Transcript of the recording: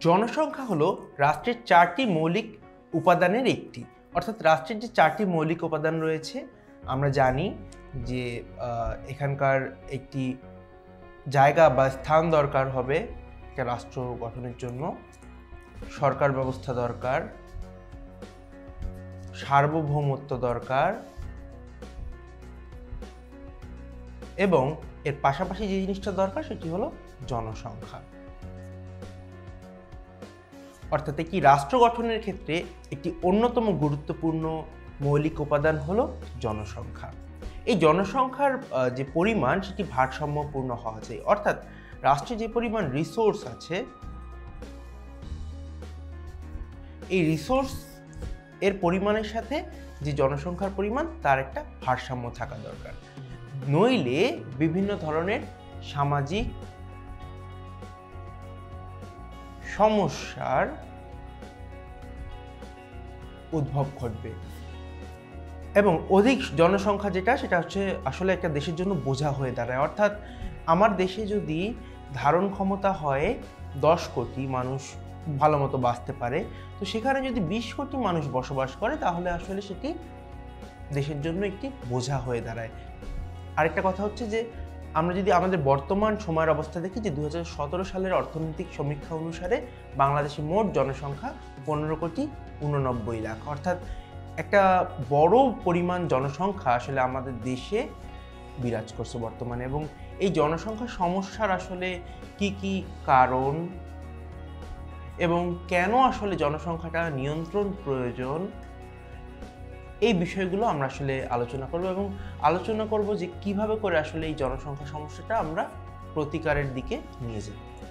জনসংখ্যা হলো রাষ্ট্রের চারটি মৌলিক উপাদানের একটি। অর্থাৎ রাষ্ট্রের যে চারটি মৌলিক উপাদান রয়েছে, আমরা জানি যে এখানকার একটি জায়গা বা স্থান দরকার হবে একটা রাষ্ট্র গঠনের জন্য। সরকার ব্যবস্থা দরকার। সার্বভৌমত্ব দরকার। এবং এর পাশাপাশি যে জিনিসটা দরকার সেটি হলো জনসংখ্যা। অর্থাৎ একটি রাষ্ট্র গঠনের ক্ষেত্রে একটি অন্যতম গুরুত্বপূর্ণ মৌলিক উপাদান হলো জনসংখ্যা। এই জনসংখ্যার যে পরিমাণ সেটি ভারসাম্যপূর্ণ হওয়া চাই। অর্থাৎ রাষ্ট্রে যে পরিমাণ রিসোর্স আছে, এই রিসোর্স এর পরিমাণের সাথে যে জনসংখ্যার পরিমাণ, তার একটা ভারসাম্য থাকা দরকার। নইলে বিভিন্ন ধরনের সামাজিক সমস্যার উদ্ভব ঘটবে। এবং অধিক জনসংখ্যা যেটা, সেটা হচ্ছে আসলে একটা দেশের জন্য বোঝা হয়ে দাঁড়ায়। অর্থাৎ আমার দেশে যদি ধারণ ক্ষমতা হয় দশ কোটি মানুষ ভালো মতো বাঁচতে পারে, তো সেখানে যদি বিশ কোটি মানুষ বসবাস করে, তাহলে আসলে সেটি দেশের জন্য একটি বোঝা হয়ে দাঁড়ায়। আরেকটা কথা হচ্ছে যে, আমরা যদি আমাদের বর্তমান সময়ের অবস্থা দেখি যে দু হাজার সতেরো সালের অর্থনৈতিক সমীক্ষা অনুসারে বাংলাদেশের মোট জনসংখ্যা পনেরো কোটি উননব্বই লাখ। অর্থাৎ একটা বড় পরিমাণ জনসংখ্যা আসলে আমাদের দেশে বিরাজ করছে বর্তমানে এবং এই জনসংখ্যা সমস্যার আসলে কি কি কারণ এবং কেন আসলে জনসংখ্যাটা নিয়ন্ত্রণ প্রয়োজন এই বিষয়গুলো আমরা আসলে আলোচনা করব এবং আলোচনা করব যে কীভাবে করে আসলে এই জনসংখ্যা সমস্যাটা আমরা প্রতিকারের দিকে নিয়ে যাই।